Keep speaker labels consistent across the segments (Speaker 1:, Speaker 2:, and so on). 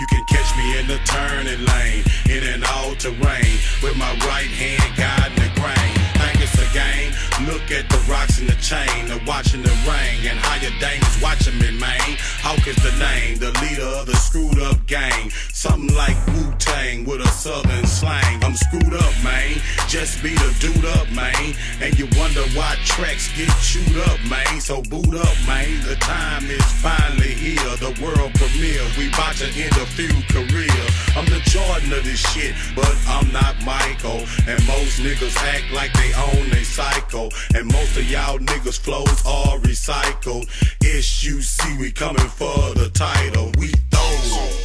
Speaker 1: You can catch me in the turning lane, in an all terrain, with my right hand guiding the grain. Game? Look at the rocks in the chain, they're watching the rain, and how your dames watching me, man. Hawk is the name, the leader of the screwed up gang. Something like Wu Tang with a southern slang. I'm screwed up, man. Just be the dude up, man. And you wonder why tracks get chewed up, man. So boot up, man. The time is finally here. The world premiere. We bout to end a few career. I'm the Jordan of this shit, but I'm not Michael. And most niggas act like they own they cycle. And most of y'all niggas flows are recycled. SUC, we coming for the title. We throw.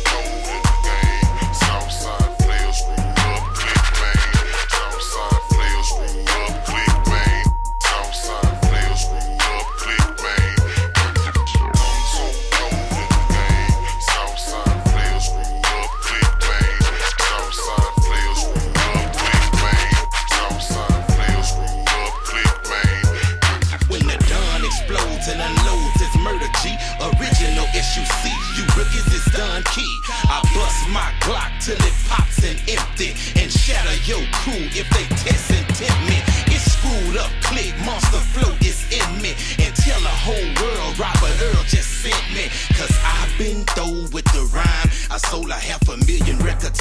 Speaker 2: Murder G. Original SUC, you rookies, it's done key. I bust my Glock till it pops and empty, and shatter your crew if they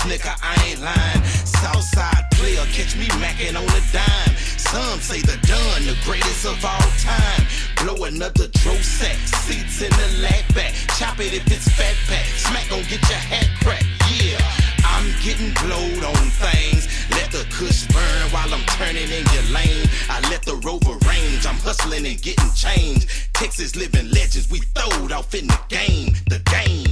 Speaker 2: nigga, I ain't lying. Southside player, catch me macking on a dime. Some say the done, the greatest of all time. Blow another dro sack, seats in the lag back. Chop it if it's fat pack. Smack gon' get your hat cracked, yeah. I'm getting blowed on things. Let the kush burn while I'm turning in your lane. I let the rover range. I'm hustling and getting change. Texas living legends, we throwed off in the game. The game.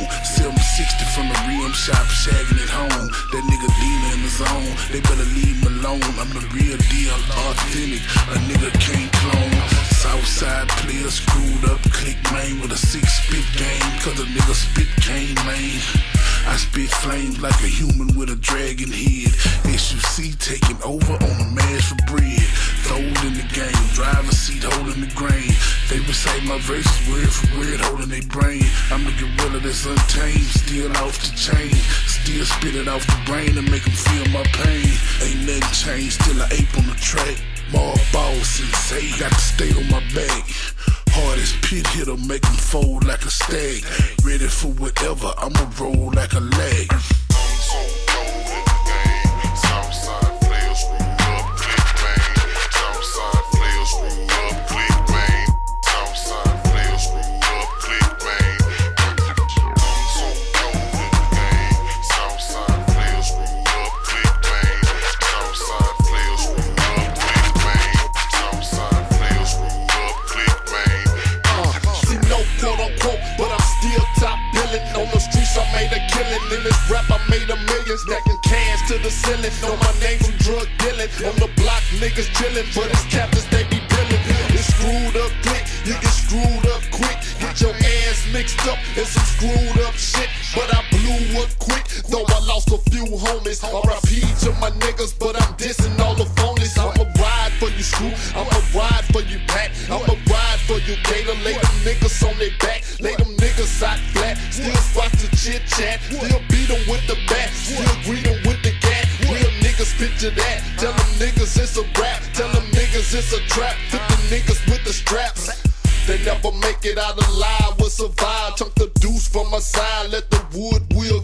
Speaker 3: The
Speaker 4: bone. 760 from the rim shop, shagging at home. That nigga Dina in the zone, they better leave him alone. I'm the real deal, authentic, a nigga can't clone. Southside player screwed up, click man with a six spit game. Cause a nigga spit cane, man. I spit flames like a human with a dragon head. SUC taking over on the mash for bread. Throwed in the game, driver seat holding the grain. They recite my verses word for word, holding their brain. I'm the gorilla that's untamed, still off the chain. Still spit it off the brain and make them feel my pain. Ain't nothing changed, still I ape on the track. More say, got to stay on my back. Hardest pit hitter, make them fold like a stag. Ready for whatever, I'ma roll like a lag.
Speaker 5: Made a million. Stacking cans to the ceiling. Know my name from drug dealing. On the block, niggas chilling. But it's captains, they be billing. It's screwed up quick. You get screwed up quick. Get your ass mixed up in some screwed up shit. But I blew up quick. Though I lost a few homies. RIP to my niggas, but I'm dissing all the phonies. I'ma ride for you, screw. I'ma ride for you, Pat. I'ma ride for you, Gator. Lay them niggas on their back. Picture that. Tell them niggas it's a rap. Tell them niggas it's a trap. Fit the niggas with the straps. They never make it out alive, will survive. Chunk the deuce from my side, let the wood wheel